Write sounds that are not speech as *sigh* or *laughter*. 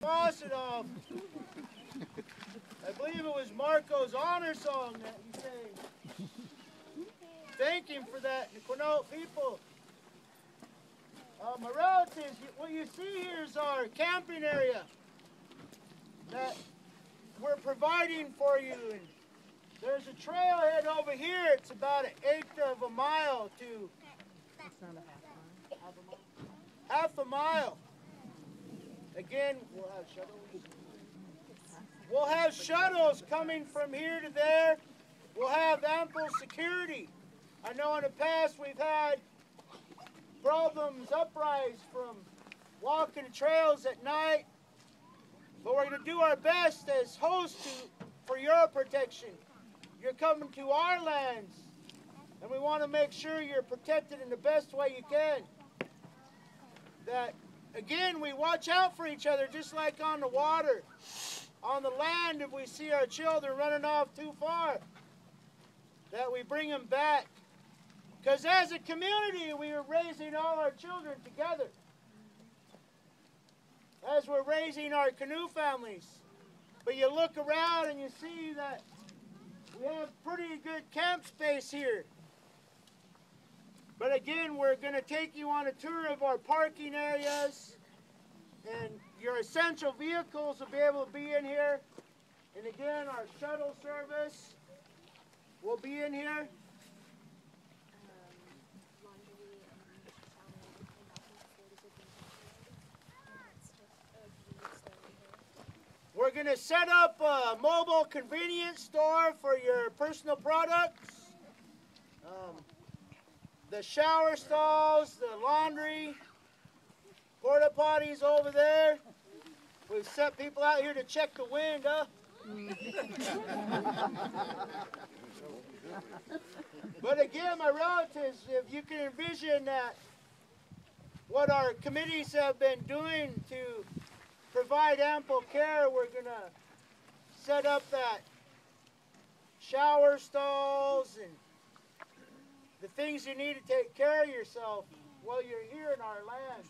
faucet off. I believe it was Marco's honor song that he sang. Thank him for that, the Quinault people. Uh, my relatives, what you see here is our camping area that we're providing for you. And there's a trailhead over here. It's about an eighth of a mile to half a mile. half a mile. Again, we'll have shuttles. We'll have shuttles coming from here to there. We'll have ample security. I know in the past we've had problems uprise from walking trails at night, but we're going to do our best as hosts to, for your protection. You're coming to our lands, and we want to make sure you're protected in the best way you can. That, again, we watch out for each other just like on the water. On the land, if we see our children running off too far, that we bring them back. Because as a community, we are raising all our children together. As we're raising our canoe families. But you look around and you see that we have pretty good camp space here. But again, we're going to take you on a tour of our parking areas. And your essential vehicles will be able to be in here. And again, our shuttle service will be in here. We're going to set up a mobile convenience store for your personal products. Um, the shower stalls, the laundry, porta potties over there. We've set people out here to check the wind, huh? *laughs* but again, my relatives, if you can envision that, what our committees have been doing to provide ample care, we're going to set up that shower stalls and the things you need to take care of yourself while you're here in our land.